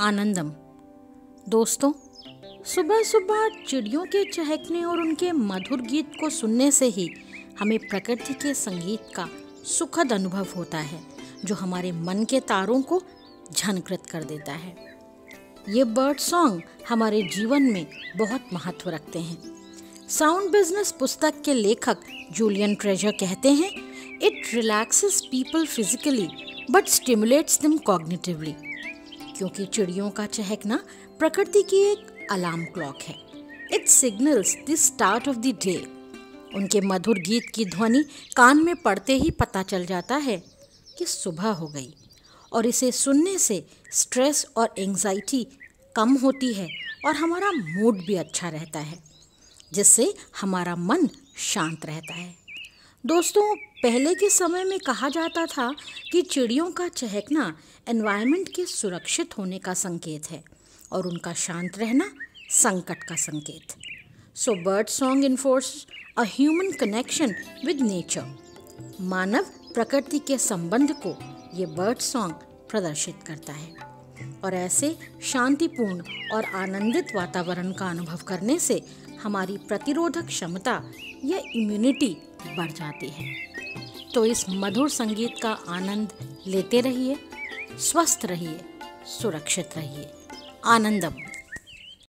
आनंदम। दोस्तों सुबह सुबह चिड़ियों के चहकने और उनके मधुर गीत को सुनने से ही हमें प्रकृति के संगीत का सुखद अनुभव होता है, जो हमारे मन के तारों को झनकृत कर देता है। ये बर्ड सॉन्ग हमारे जीवन में बहुत महत्व रखते हैं। साउंड बिज़नेस पुस्तक के लेखक जूलियन ट्रेजर कहते हैं it relaxes people physically but stimulates them cognitively क्योंकि चिड़ियों का चहकना प्रकृति की एक अलार्म क्लॉक है। It signals the start of the day उनके मधुर गीत की ध्वनि कान में पड़ते ही पता चल जाता है कि सुबह हो गई और इसे सुनने से स्ट्रेस और एंजाइटी कम होती है और हमारा मूड भी अच्छा रहता है, जिससे हमारा मन शांत रहता है। दोस्तों, पहले के समय में कहा जाता था कि चिड़ियों का चहकना एनवायरनमेंट के सुरक्षित होने का संकेत है और उनका शांत रहना संकट का संकेत। So bird song enforce a human connection with nature मानव प्रकृति के संबंध को ये बर्ड सॉन्ग प्रदर्शित करता है। और ऐसे शांतिपूर्ण और आनंदित वातावरण का अनुभव करने से हमारी प्रतिरोधक क्षमता या इम्यूनिटी बढ़ जाती है। तो इस मधुर संगीत का आनंद लेते रहिए, स्वस्थ रहिए, सुरक्षित रहिए। आनंदम।